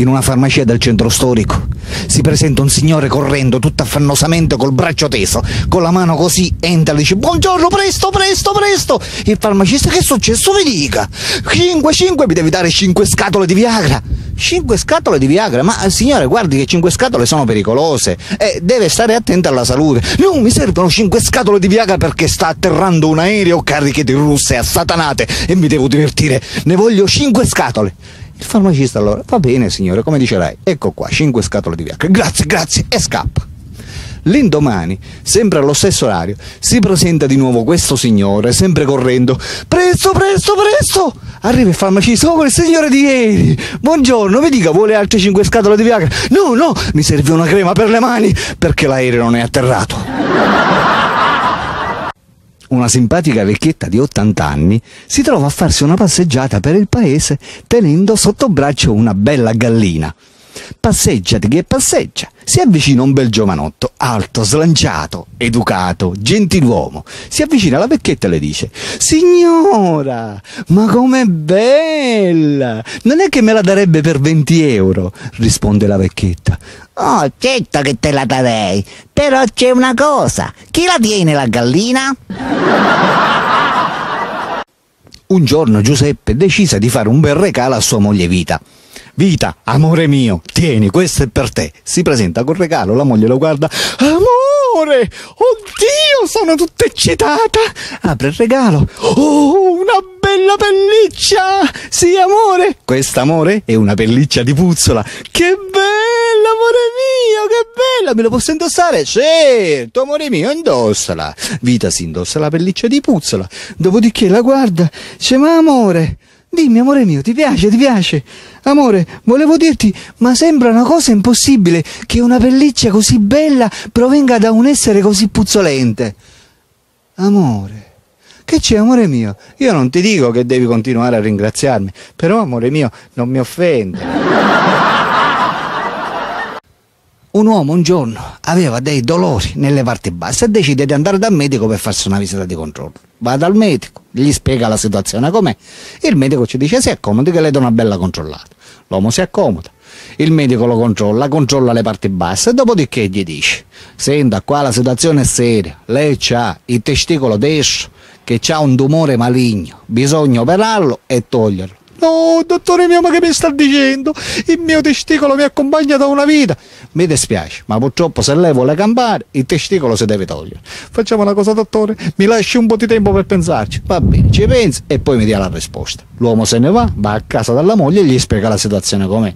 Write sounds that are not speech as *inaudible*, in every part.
in una farmacia del centro storico. Si presenta un signore correndo tutto affannosamente col braccio teso, con la mano così, entra e dice buongiorno, presto, presto, presto. Il farmacista che è successo? Mi dica. 5, 5, mi devi dare 5 scatole di Viagra. 5 scatole di Viagra? Ma signore, guardi che 5 scatole sono pericolose e deve stare attento alla salute. No, mi servono 5 scatole di Viagra perché sta atterrando un aereo cariche di russe assatanate e mi devo divertire. Ne voglio 5 scatole. Il farmacista allora, va bene signore, come dice lei, ecco qua, 5 scatole di Viagra. Grazie, grazie, e scappa. L'indomani, sempre allo stesso orario, si presenta di nuovo questo signore, sempre correndo. Presto, presto, presto! Arriva il farmacista, oh, il signore di ieri! Buongiorno, mi dica, vuole altre 5 scatole di Viagra? No, no, mi serve una crema per le mani, perché l'aereo non è atterrato una simpatica vecchietta di 80 anni si trova a farsi una passeggiata per il paese tenendo sotto braccio una bella gallina. Passeggiati che passeggia. Si avvicina un bel giovanotto, alto, slanciato, educato, gentiluomo. Si avvicina alla vecchietta e le dice: Signora, ma com'è bella! Non è che me la darebbe per 20 euro? risponde la vecchietta. Oh, certo che te la darei, però c'è una cosa. Chi la tiene la gallina? Un giorno Giuseppe decise di fare un bel regalo a sua moglie Vita. Vita, amore mio, tieni, questo è per te. Si presenta col regalo, la moglie lo guarda. Amore! Oddio, sono tutta eccitata! Apre il regalo. Oh, una bella pelliccia! Sì, amore! Quest'amore è una pelliccia di puzzola. Che bella, amore mio, che bella! Me lo posso indossare? Certo, amore mio, indossala. Vita si indossa la pelliccia di puzzola. Dopodiché la guarda. Dice, ma amore... Dimmi, amore mio, ti piace, ti piace? Amore, volevo dirti, ma sembra una cosa impossibile che una pelliccia così bella provenga da un essere così puzzolente. Amore, che c'è, amore mio? Io non ti dico che devi continuare a ringraziarmi, però, amore mio, non mi offende. Un uomo un giorno aveva dei dolori nelle parti basse e decide di andare dal medico per farsi una visita di controllo. Va dal medico, gli spiega la situazione com'è. Il medico ci dice si accomodi che le do una bella controllata. L'uomo si accomoda. Il medico lo controlla, controlla le parti basse e dopodiché gli dice Senta, qua la situazione è seria, lei ha il testicolo destro che ha un tumore maligno, bisogna operarlo e toglierlo. No, dottore mio, ma che mi sta dicendo? Il mio testicolo mi accompagna da una vita. Mi dispiace, ma purtroppo se lei vuole campare, il testicolo si deve togliere. Facciamo una cosa, dottore, mi lasci un po' di tempo per pensarci. Va bene, ci pensi e poi mi dia la risposta. L'uomo se ne va, va a casa dalla moglie e gli spiega la situazione com'è.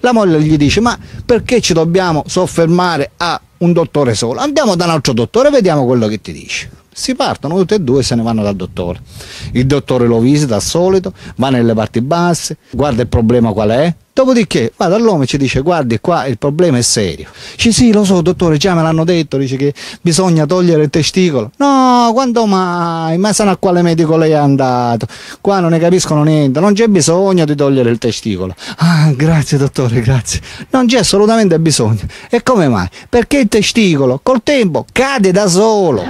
La moglie gli dice, ma perché ci dobbiamo soffermare a un dottore solo? Andiamo da un altro dottore e vediamo quello che ti dice si partono tutti e due e se ne vanno dal dottore. Il dottore lo visita al solito, va nelle parti basse, guarda il problema qual è, dopodiché va dall'uomo e ci dice guardi qua il problema è serio. Dice sì lo so dottore già me l'hanno detto, dice che bisogna togliere il testicolo. No, quando mai? Ma sa a quale medico lei è andato? Qua non ne capiscono niente, non c'è bisogno di togliere il testicolo. Ah grazie dottore, grazie. Non c'è assolutamente bisogno. E come mai? Perché il testicolo col tempo cade da solo.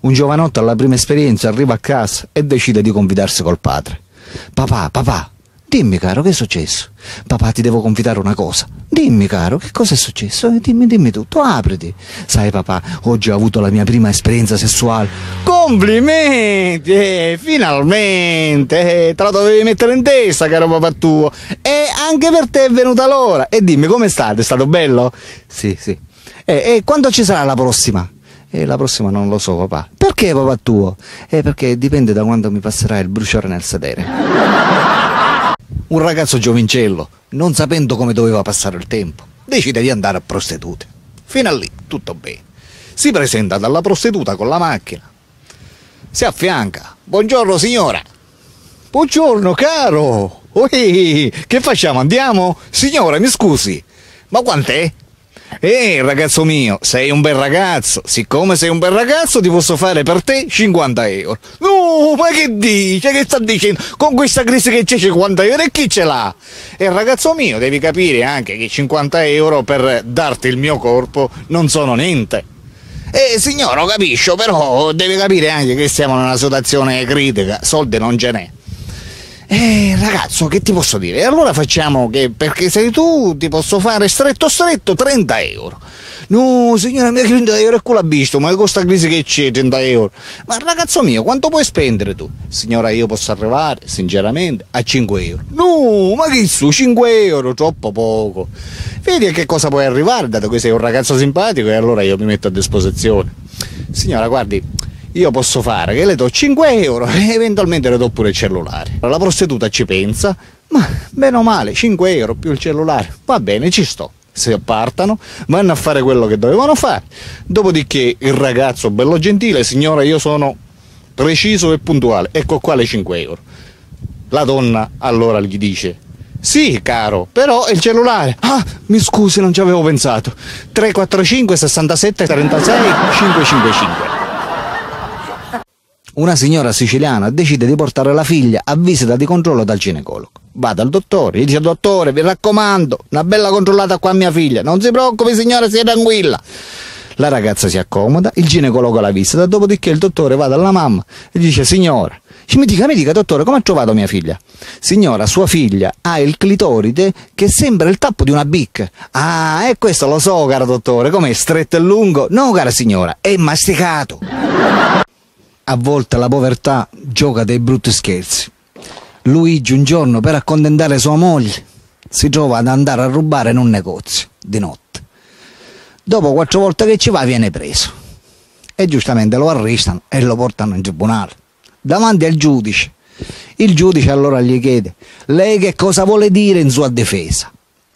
Un giovanotto alla prima esperienza arriva a casa e decide di confidarsi col padre. Papà, papà, dimmi caro, che è successo? Papà, ti devo confidare una cosa. Dimmi caro, che cosa è successo? Eh, dimmi, dimmi tutto, apriti. Sai papà, oggi ho avuto la mia prima esperienza sessuale. Complimenti! Eh, finalmente! Eh, te la dovevi mettere in testa, caro papà tuo. E anche per te è venuta l'ora. E dimmi, come state? È stato bello? Sì, sì. E, e quando ci sarà la prossima? E la prossima non lo so, papà. Perché, papà tuo? Eh, perché dipende da quando mi passerà il bruciore nel sedere. Un ragazzo giovincello, non sapendo come doveva passare il tempo, decide di andare a prostitute. Fino a lì, tutto bene. Si presenta dalla prostituta con la macchina. Si affianca. Buongiorno, signora. Buongiorno, caro. Ui, che facciamo? Andiamo? Signora, mi scusi. Ma quant'è? Eh, ragazzo mio, sei un bel ragazzo. Siccome sei un bel ragazzo, ti posso fare per te 50 euro. No, ma che dice? Che sta dicendo? Con questa crisi che c'è 50 euro e chi ce l'ha? E ragazzo mio, devi capire anche che 50 euro per darti il mio corpo non sono niente. Eh, signore, lo capisco, però devi capire anche che siamo in una situazione critica, soldi non ce n'è. Eh, ragazzo, che ti posso dire? Allora facciamo che, perché sei tu, ti posso fare stretto stretto 30 euro. No, signora mia, 30 euro è quella visto, ma costa crisi che c'è 30 euro. Ma ragazzo mio, quanto puoi spendere tu? Signora, io posso arrivare, sinceramente, a 5 euro. No, ma che su, 5 euro, troppo poco. Vedi a che cosa puoi arrivare, dato che sei un ragazzo simpatico, e allora io mi metto a disposizione. Signora, guardi, io posso fare che le do 5 euro e eventualmente le do pure il cellulare. La prostituta ci pensa, ma bene o male, 5 euro più il cellulare, va bene, ci sto. Si appartano, vanno a fare quello che dovevano fare. Dopodiché il ragazzo, bello gentile, signora, io sono preciso e puntuale, ecco qua le 5 euro. La donna allora gli dice, sì, caro, però il cellulare. Ah, mi scusi, non ci avevo pensato. 345 67 36 555. Una signora siciliana decide di portare la figlia a visita di controllo dal ginecologo. Va dal dottore, gli dice dottore, vi raccomando, una bella controllata qua a mia figlia. Non si preoccupi signora, sia tranquilla. La ragazza si accomoda, il ginecologo la visita, dopodiché il dottore va dalla mamma e dice signora, mi dica, mi dica dottore, come ha trovato mia figlia? Signora, sua figlia ha il clitoride che sembra il tappo di una bic. Ah, e questo lo so, caro dottore, com'è stretto e lungo? No, cara signora, è masticato. A volte la povertà gioca dei brutti scherzi. Luigi un giorno per accontentare sua moglie si trova ad andare a rubare in un negozio di notte. Dopo quattro volte che ci va viene preso e giustamente lo arrestano e lo portano in tribunale davanti al giudice. Il giudice allora gli chiede lei che cosa vuole dire in sua difesa?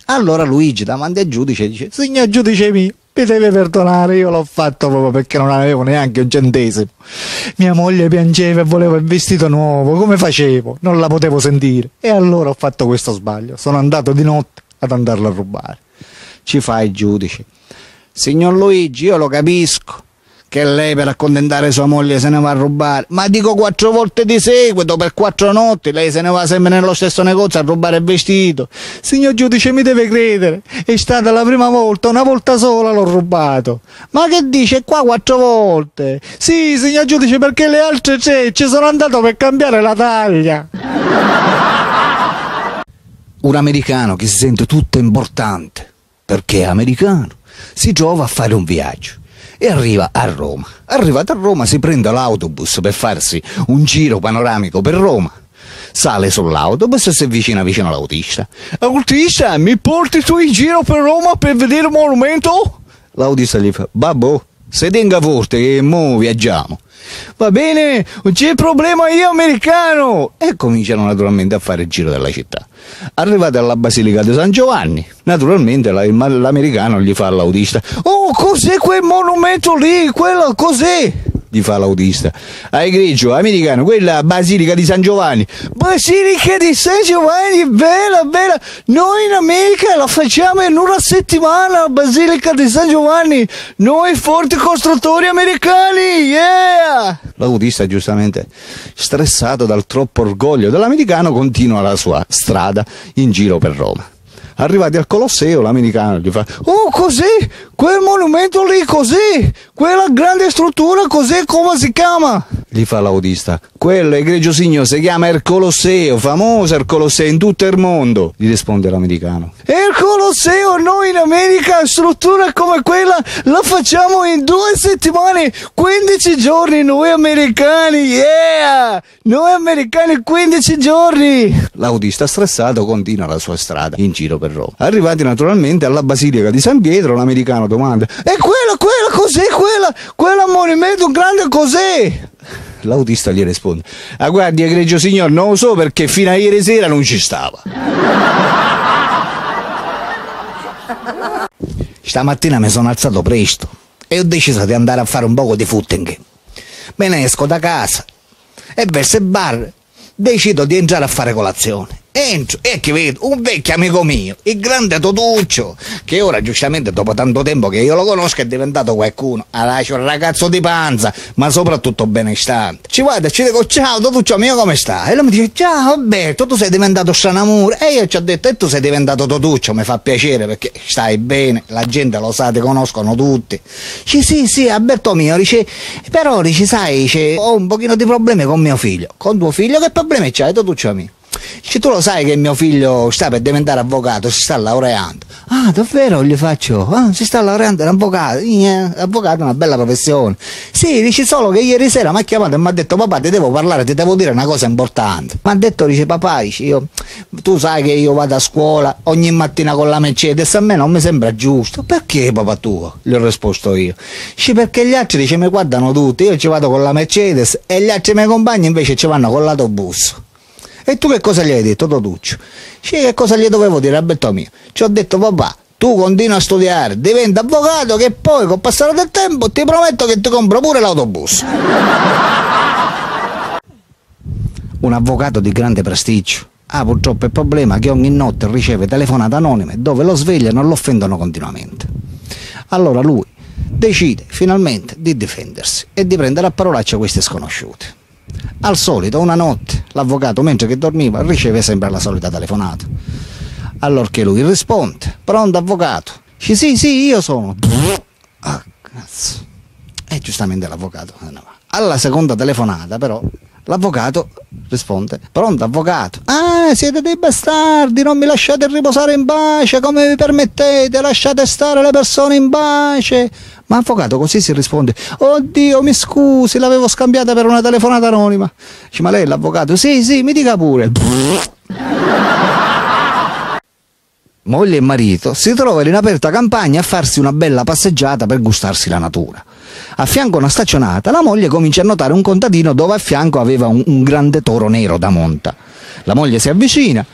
Allora Luigi davanti al giudice dice signor giudice mio mi deve perdonare, io l'ho fatto proprio perché non avevo neanche un centesimo. Mia moglie piangeva e voleva il vestito nuovo, come facevo? Non la potevo sentire. E allora ho fatto questo sbaglio, sono andato di notte ad andarla a rubare. Ci fa il giudice. Signor Luigi, io lo capisco che lei per accontentare sua moglie se ne va a rubare. Ma dico quattro volte di seguito, per quattro notti, lei se ne va sempre nello stesso negozio a rubare il vestito. Signor giudice, mi deve credere, è stata la prima volta, una volta sola l'ho rubato. Ma che dice qua quattro volte? Sì, signor giudice, perché le altre c'è, ci sono andato per cambiare la taglia. Un americano che si sente tutto importante, perché è americano, si trova a fare un viaggio e arriva a Roma. Arrivato a Roma si prende l'autobus per farsi un giro panoramico per Roma. Sale sull'autobus e si avvicina vicino all'autista. Autista, mi porti tu in giro per Roma per vedere il monumento? L'autista gli fa, babbo, se tenga forte che mo viaggiamo. Va bene, non c'è problema, io americano! E cominciano naturalmente a fare il giro della città. Arrivati alla Basilica di San Giovanni, naturalmente l'americano gli fa all'autista: Oh, cos'è quel monumento lì? Quello cos'è? Gli fa l'autista. Hai grigio, americano, quella Basilica di San Giovanni. Basilica di San Giovanni, bella, bella. Noi in America la facciamo in una settimana, la Basilica di San Giovanni. Noi forti costruttori americani, yeah! L'autista, giustamente stressato dal troppo orgoglio dell'americano, continua la sua strada in giro per Roma. Arrivati al Colosseo, l'americano gli fa: Oh, cos'è? Quel monumento lì, cos'è? Quella grande struttura, cos'è? Come si chiama? Gli fa l'autista. Quello, egregio signor, si chiama il Colosseo, famoso il Colosseo in tutto il mondo, gli risponde l'americano. E il Colosseo, noi in America, struttura come quella, la facciamo in due settimane, 15 giorni, noi americani, yeah! Noi americani, 15 giorni! L'autista stressato continua la sua strada in giro per Roma. Arrivati naturalmente alla Basilica di San Pietro, l'americano domanda: E quella, cos'è quella? Quella monumento grande cos'è? L'autista gli risponde: Ah, guardi, egregio signor, non lo so perché fino a ieri sera non ci stava. Stamattina mi sono alzato presto e ho deciso di andare a fare un poco di footing. Me ne esco da casa e verso il bar decido di entrare a fare colazione. Entro e che vedo un vecchio amico mio, il grande Totuccio, che ora giustamente dopo tanto tempo che io lo conosco è diventato qualcuno. Adesso un ragazzo di panza, ma soprattutto benestante. Ci guarda, ci dico ciao Totuccio mio come sta? E lui mi dice ciao Alberto, tu sei diventato Stranamore. E io ci ho detto e tu sei diventato Totuccio, mi fa piacere perché stai bene, la gente lo sa, ti conoscono tutti. Dice sì sì Alberto mio, dice però dice sai, dice, ho un pochino di problemi con mio figlio. Con tuo figlio che problemi c'hai Totuccio mio? Dice, tu lo sai che mio figlio sta per diventare avvocato, si sta laureando. Ah, davvero? Gli faccio, ah, si sta laureando, è un avvocato. Eh, avvocato è una bella professione. Sì, dice solo che ieri sera mi ha chiamato e mi ha detto, papà, ti devo parlare, ti devo dire una cosa importante. Mi ha detto, dice, papà, dice, io, tu sai che io vado a scuola ogni mattina con la Mercedes, a me non mi sembra giusto. Perché, papà tuo? Gli ho risposto io. Dice, perché gli altri, dice, mi guardano tutti, io ci vado con la Mercedes e gli altri miei compagni invece ci vanno con l'autobus. E tu che cosa gli hai detto, Totuccio? Sì, che cosa gli dovevo dire, Alberto mio? Ci ho detto, papà, tu continua a studiare, diventa avvocato che poi col passare del tempo ti prometto che ti compro pure l'autobus. *laughs* Un avvocato di grande prestigio. Ah, purtroppo il problema che ogni notte riceve telefonate anonime dove lo svegliano e lo offendono continuamente. Allora lui decide finalmente di difendersi e di prendere a parolaccia questi sconosciuti. Al solito, una notte, l'avvocato, mentre che dormiva, riceve sempre la solita telefonata. Allorché lui risponde, pronto avvocato? Dice sì, sì, io sono. Ah, cazzo. E giustamente l'avvocato. Alla seconda telefonata, però, l'avvocato risponde, pronto avvocato? Ah, siete dei bastardi, non mi lasciate riposare in pace, come vi permettete? Lasciate stare le persone in pace. Ma avvocato così si risponde, oddio mi scusi, l'avevo scambiata per una telefonata anonima. Dice, ma lei è l'avvocato? Sì, sì, mi dica pure. *laughs* Moglie e marito si trovano in aperta campagna a farsi una bella passeggiata per gustarsi la natura. A fianco a una staccionata, la moglie comincia a notare un contadino dove a fianco aveva un, un grande toro nero da monta. La moglie si avvicina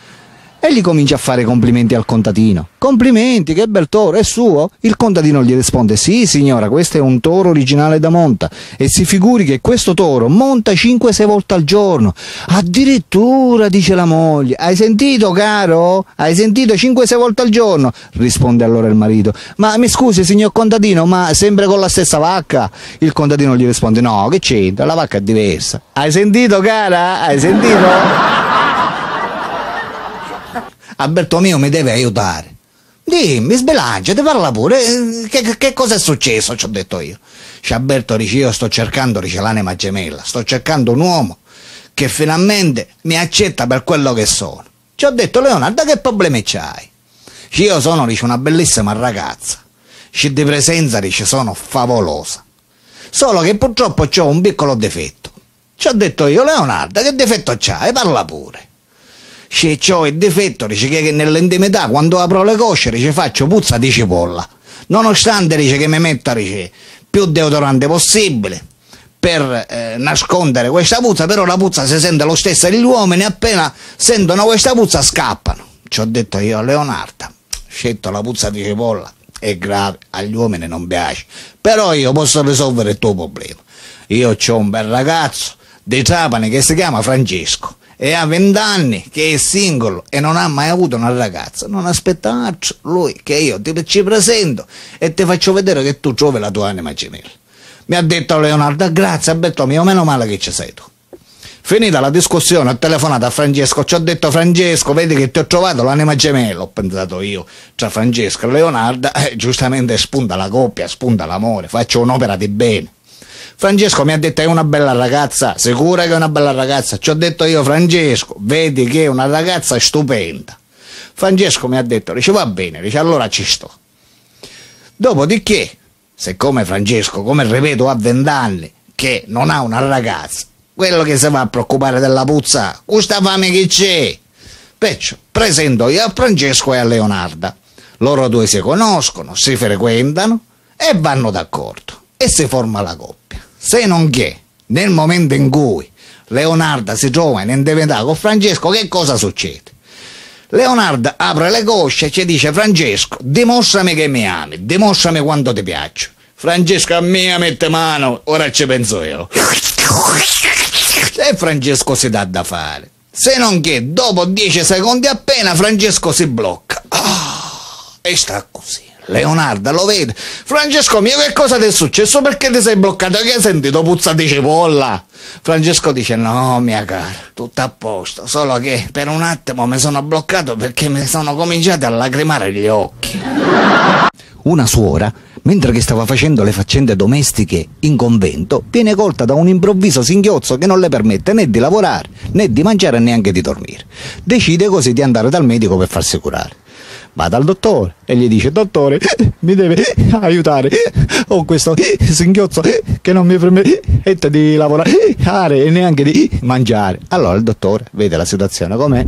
e gli comincia a fare complimenti al contadino. Complimenti, che bel toro, è suo? Il contadino gli risponde: Sì, signora, questo è un toro originale da monta. E si figuri che questo toro monta 5-6 volte al giorno. Addirittura, dice la moglie. Hai sentito, caro? Hai sentito 5-6 volte al giorno? Risponde allora il marito. Ma mi scusi, signor contadino, ma sempre con la stessa vacca? Il contadino gli risponde: No, che c'entra? La vacca è diversa. Hai sentito, cara? Hai sentito? Alberto mio mi deve aiutare. Dimmi, sbilancia, ti parla pure. Eh, che, che cosa è successo? Ci ho detto io. C'è Alberto dice, io sto cercando, dice l'anima gemella, sto cercando un uomo che finalmente mi accetta per quello che sono. Ci ho detto, Leonardo, che problemi c'hai? Io sono, dice, una bellissima ragazza. Ci di presenza, dice, sono favolosa. Solo che purtroppo ho un piccolo difetto. Ci ho detto io, Leonardo, che difetto c'hai? Parla pure c'è ciò il difetto, dice che nell'intimità quando apro le cosce dice faccio puzza di cipolla. Nonostante dice che mi metta dice, più deodorante possibile per eh, nascondere questa puzza, però la puzza si sente lo stesso e gli uomini appena sentono questa puzza scappano. Ci ho detto io a Leonardo, scelto la puzza di cipolla, è grave, agli uomini non piace, però io posso risolvere il tuo problema. Io ho un bel ragazzo di Trapani che si chiama Francesco e ha vent'anni che è singolo e non ha mai avuto una ragazza, non aspetta altro lui che io ti ci presento e ti faccio vedere che tu trovi la tua anima gemella. Mi ha detto Leonardo, grazie, Alberto mio, meno male che ci sei tu. Finita la discussione, ho telefonato a Francesco, ci ho detto Francesco, vedi che ti ho trovato l'anima gemella, ho pensato io, tra Francesco e Leonardo, eh, giustamente spunta la coppia, spunta l'amore, faccio un'opera di bene. Francesco mi ha detto è una bella ragazza, sicura che è una bella ragazza? Ci ho detto io Francesco, vedi che è una ragazza stupenda. Francesco mi ha detto, dice va bene, dice allora ci sto. Dopodiché, siccome Francesco, come ripeto, ha vent'anni, che non ha una ragazza, quello che si va a preoccupare della puzza, questa fame che c'è. Perciò presento io a Francesco e a Leonardo. Loro due si conoscono, si frequentano e vanno d'accordo e si forma la coppia. Se non che, nel momento in cui Leonardo si trova in intimità con Francesco, che cosa succede? Leonardo apre le cosce e ci dice Francesco, dimostrami che mi ami, dimostrami quanto ti piaccio. Francesco a me mette mano, ora ci penso io. E Francesco si dà da fare. Se non che dopo dieci secondi appena Francesco si blocca. Oh, e sta così. Leonardo lo vede. Francesco mio, che cosa ti è successo? Perché ti sei bloccato? Che hai sentito puzza di cipolla? Francesco dice: No, mia cara, tutto a posto. Solo che per un attimo mi sono bloccato perché mi sono cominciati a lacrimare gli occhi. una suora, mentre che stava facendo le faccende domestiche in convento, viene colta da un improvviso singhiozzo che non le permette né di lavorare, né di mangiare, neanche di dormire. Decide così di andare dal medico per farsi curare va dal dottore e gli dice dottore mi deve aiutare ho questo singhiozzo che non mi permette di lavorare e neanche di mangiare. Allora il dottore vede la situazione com'è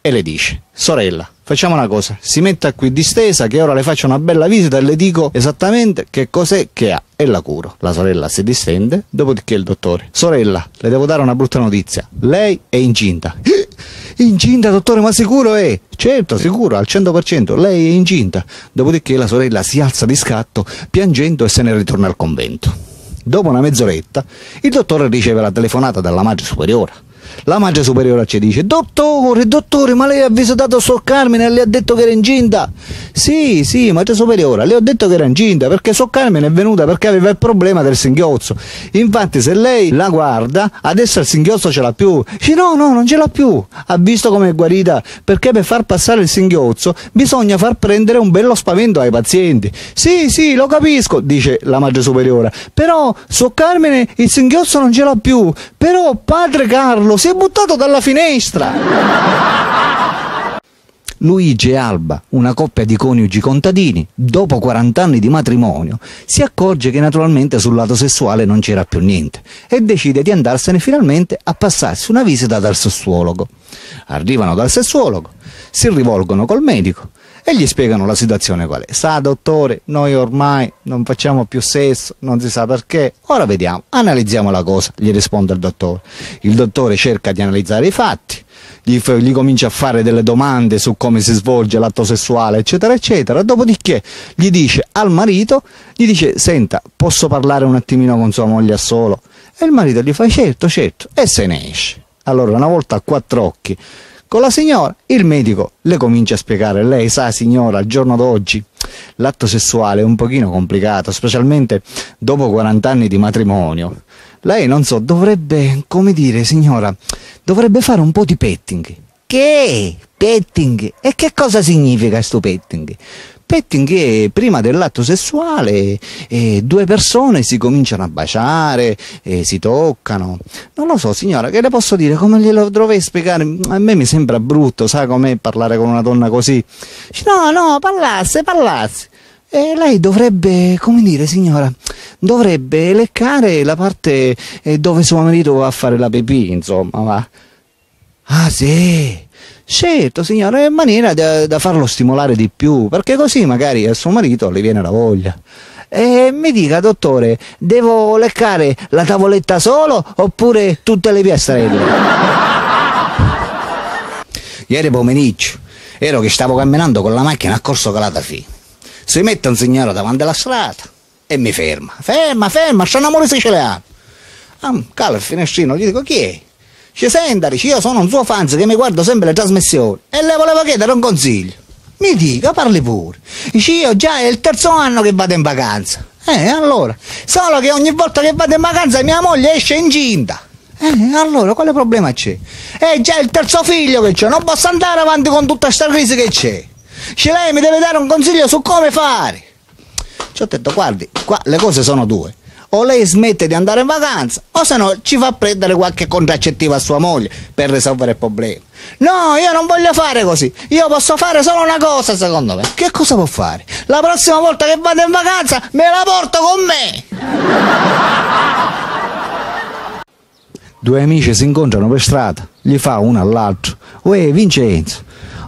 e le dice sorella facciamo una cosa. Si metta qui distesa che ora le faccio una bella visita e le dico esattamente che cos'è che ha e la curo. La sorella si distende dopodiché il dottore sorella le devo dare una brutta notizia. Lei è incinta Incinta, dottore, ma sicuro è? Certo, sicuro, al 100%, lei è incinta. Dopodiché la sorella si alza di scatto, piangendo e se ne ritorna al convento. Dopo una mezz'oretta, il dottore riceve la telefonata dalla madre superiore la madre superiore ci dice: Dottore, dottore, ma lei ha visitato Sor Carmine e le ha detto che era incinta? Sì, sì, madre superiore, le ho detto che era incinta perché Sor Carmine è venuta perché aveva il problema del singhiozzo. Infatti, se lei la guarda, adesso il singhiozzo ce l'ha più. Dice: No, no, non ce l'ha più. Ha visto come è guarita perché per far passare il singhiozzo bisogna far prendere un bello spavento ai pazienti. Sì, sì, lo capisco, dice la madre superiore. Però Sor Carmine il singhiozzo non ce l'ha più. Però padre Carlo si è buttato dalla finestra. Luigi e Alba, una coppia di coniugi contadini, dopo 40 anni di matrimonio, si accorge che naturalmente sul lato sessuale non c'era più niente e decide di andarsene finalmente a passarsi una visita dal sessuologo. Arrivano dal sessuologo, si rivolgono col medico e gli spiegano la situazione qual è. Sa, dottore, noi ormai non facciamo più sesso, non si sa perché. Ora vediamo, analizziamo la cosa, gli risponde il dottore. Il dottore cerca di analizzare i fatti, gli, gli, comincia a fare delle domande su come si svolge l'atto sessuale, eccetera, eccetera. Dopodiché gli dice al marito, gli dice, senta, posso parlare un attimino con sua moglie a solo? E il marito gli fa, certo, certo, e se ne esce. Allora, una volta a quattro occhi, con la signora, il medico le comincia a spiegare, lei sa signora, al giorno d'oggi l'atto sessuale è un pochino complicato, specialmente dopo 40 anni di matrimonio. Lei, non so, dovrebbe, come dire, signora, dovrebbe fare un po' di petting. Che? Petting? E che cosa significa questo petting? Petting è prima dell'atto sessuale eh, due persone si cominciano a baciare, eh, si toccano. Non lo so, signora, che le posso dire? Come glielo dovrei spiegare? A me mi sembra brutto, sa com'è parlare con una donna così? No, no, parlasse, parlasse. E lei dovrebbe, come dire, signora, dovrebbe leccare la parte eh, dove suo marito va a fare la pipì, insomma, va. Ah, sì. Certo, signora, in maniera da, da, farlo stimolare di più, perché così magari a suo marito le viene la voglia. E mi dica, dottore, devo leccare la tavoletta solo oppure tutte le piastrelle? *laughs* Ieri pomeriggio ero che stavo camminando con la macchina a Corso Calatafì. Si mette un signore davanti alla strada e mi ferma. Ferma, ferma, sono amore siciliano. Ah, cala il finestrino, gli dico chi è? Dice, io sono un suo fan che mi guardo sempre le trasmissioni e le volevo chiedere un consiglio. Mi dica, parli pure. Dice, io già è il terzo anno che vado in vacanza. Eh, allora, solo che ogni volta che vado in vacanza mia moglie esce incinta. Eh, allora, quale problema c'è? È già il terzo figlio che c'è, non posso andare avanti con tutta questa crisi che c'è. Dice, lei mi deve dare un consiglio su come fare. Ci ho detto, guardi, qua le cose sono due o lei smette di andare in vacanza o se no ci fa prendere qualche contraccettivo a sua moglie per risolvere il problema. No, io non voglio fare così. Io posso fare solo una cosa, secondo me. Che cosa può fare? La prossima volta che vado in vacanza me la porto con me. Due amici si incontrano per strada, gli fa uno all'altro. Uè, Vincenzo,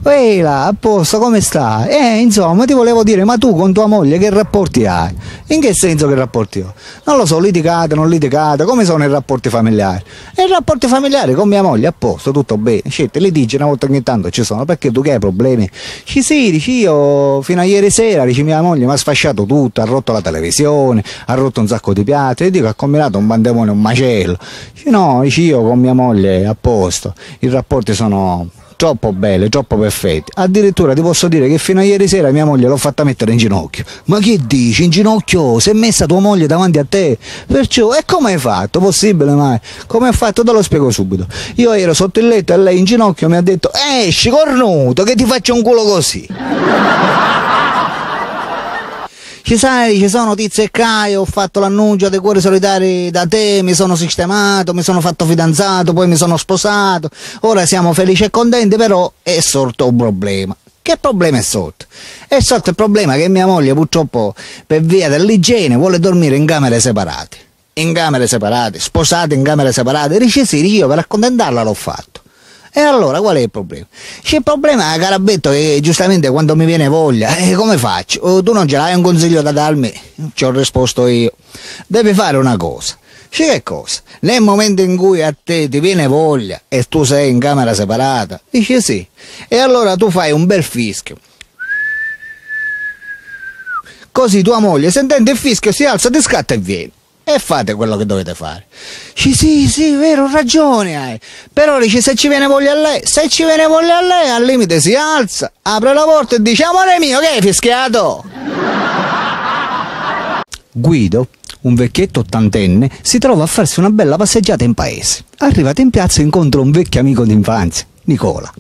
Ehi là, a posto, come stai? Eh, insomma, ti volevo dire, ma tu con tua moglie che rapporti hai? In che senso che rapporti ho? Non lo so, litigate, non litigate, come sono i rapporti familiari? E i rapporti familiari con mia moglie, a posto, tutto bene. Scelte, le dici una volta ogni tanto ci sono, perché tu che hai problemi? Ci sì, dici io, fino a ieri sera, dici mia moglie mi ha sfasciato tutto, ha rotto la televisione, ha rotto un sacco di piatti, e dico ha combinato un bandemone, un macello. Dici no, dici io con mia moglie, a posto, i rapporti sono troppo belle, troppo perfette. Addirittura ti posso dire che fino a ieri sera mia moglie l'ho fatta mettere in ginocchio. Ma che dici? In ginocchio? Si è messa tua moglie davanti a te? Perciò, e come hai fatto? Possibile mai? Come hai fatto? Te lo spiego subito. Io ero sotto il letto e lei in ginocchio mi ha detto esci cornuto che ti faccio un culo così. Ci sai, ci sono tizio e Caio, ho fatto l'annuncio dei cuori solitari da te, mi sono sistemato, mi sono fatto fidanzato, poi mi sono sposato, ora siamo felici e contenti, però è sorto un problema. Che problema è sorto? È sorto il problema che mia moglie purtroppo per via dell'igiene vuole dormire in camere separate. In camere separate, sposate in camere separate. Dice io per accontentarla l'ho fatto. E allora qual è il problema? C'è il problema, carabetto, che giustamente quando mi viene voglia, *laughs* eh, come faccio? Oh, tu non ce l'hai un consiglio da darmi? Ci ho risposto io. Devi fare una cosa. C'è che cosa? Nel momento in cui a te ti viene voglia e tu sei in camera separata, dici sì. E allora tu fai un bel fischio. Così tua moglie, sentendo il fischio, si alza, ti scatta e viene e fate quello che dovete fare. Dici sì, sì, vero, ragione hai. Però dici se ci viene voglia a lei, se ci viene voglia a lei, al limite si alza, apre la porta e dice amore mio, che hai fischiato? Guido, un vecchietto ottantenne, si trova a farsi una bella passeggiata in paese. Arrivato in piazza incontra un vecchio amico d'infanzia, Nicola.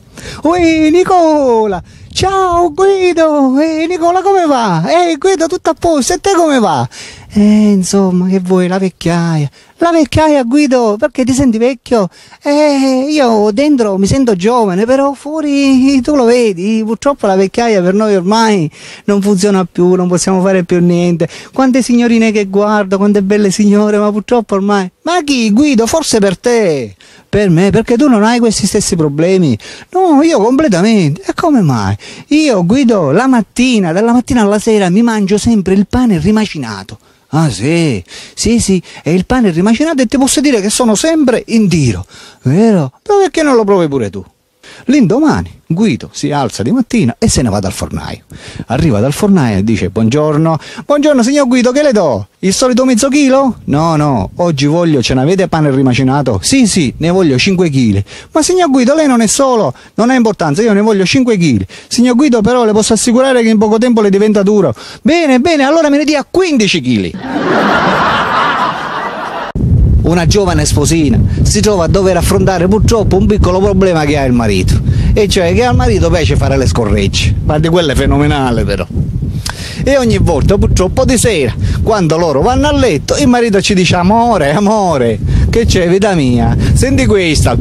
Ui, Nicola! Ciao Guido! Ehi Nicola come va? Ehi Guido tutto a posto? E te come va? Eh, insomma, che vuoi, la vecchiaia. La vecchiaia, Guido, perché ti senti vecchio? Eh, io dentro mi sento giovane, però fuori tu lo vedi, purtroppo la vecchiaia per noi ormai non funziona più, non possiamo fare più niente. Quante signorine che guardo, quante belle signore, ma purtroppo ormai... Ma chi, Guido? Forse per te. Per me, perché tu non hai questi stessi problemi. No, io completamente. E come mai? Io, Guido, la mattina, dalla mattina alla sera, mi mangio sempre il pane rimacinato. Ah sì, sì sì, e il pane rimacinato e ti posso dire che sono sempre in tiro, vero? Perché non lo provi pure tu? L'indomani Guido si alza di mattina e se ne va dal fornaio. Arriva dal fornaio e dice buongiorno, buongiorno signor Guido, che le do? Il solito mezzo chilo? No, no, oggi voglio, ce n'avete pane rimacinato? Sì, sì, ne voglio 5 kg. Ma signor Guido, lei non è solo, non ha importanza, io ne voglio 5 kg. Signor Guido, però le posso assicurare che in poco tempo le diventa duro. Bene, bene, allora me ne dia 15 kg una giovane sposina si trova a dover affrontare purtroppo un piccolo problema che ha il marito, e cioè che al marito piace fare le scorregge, ma di quelle fenomenali però. E ogni volta purtroppo di sera, quando loro vanno a letto, il marito ci dice amore, amore, che c'è vita mia, senti questa.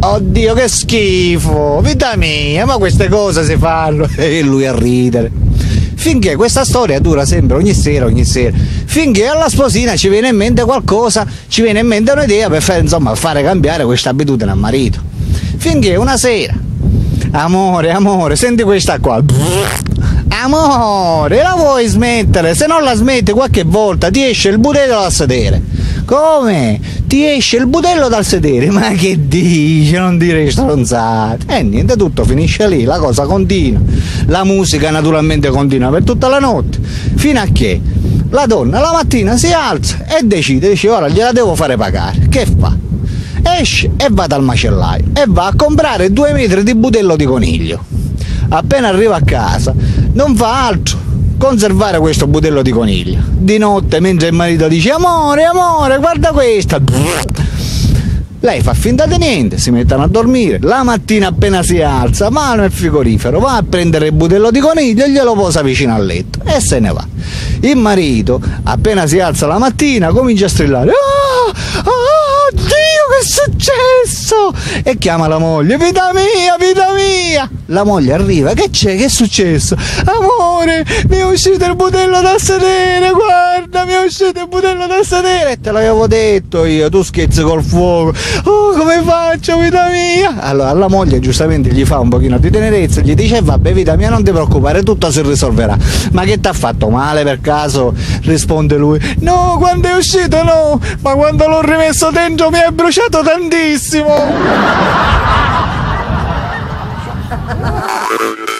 Oddio che schifo, vita mia, ma queste cose si fanno. E lui a ridere finché questa storia dura sempre ogni sera, ogni sera, finché alla sposina ci viene in mente qualcosa, ci viene in mente un'idea per fare, insomma, fare cambiare questa abitudine al marito. Finché una sera, amore, amore, senti questa qua. Amore, la vuoi smettere? Se non la smetti qualche volta ti esce il budello da sedere. Come? Ti esce il budello dal sedere? Ma che dici? Non dire stronzate. E eh, niente, tutto finisce lì, la cosa continua. La musica naturalmente continua per tutta la notte. Fino a che la donna la mattina si alza e decide, dice ora gliela devo fare pagare. Che fa? Esce e va dal macellaio e va a comprare due metri di budello di coniglio. Appena arriva a casa non fa altro conservare questo budello di coniglio. Di notte, mentre il marito dice amore, amore, guarda questa. Lei fa finta di niente, si mettono a dormire. La mattina appena si alza, va nel frigorifero, va a prendere il budello di coniglio e glielo posa vicino al letto e se ne va. Il marito, appena si alza la mattina, comincia a strillare. Ah, ah, Dio, che è successo? E chiama la moglie, vita mia, vita mia. La moglie arriva, che c'è? Che è successo? Amore, mi è uscito il budello dal sedere, guarda, mi è uscito il budello dal sedere. E te l'avevo detto io, tu scherzi col fuoco. Oh, come faccio, vita mia? Allora la moglie giustamente gli fa un pochino di tenerezza, gli dice, vabbè vita mia, non ti preoccupare, tutto si risolverà. Ma che ti ha fatto male per caso? Risponde lui, no, quando è uscito no, ma quando l'ho rimesso dentro mi è bruciato tantissimo. I don't know.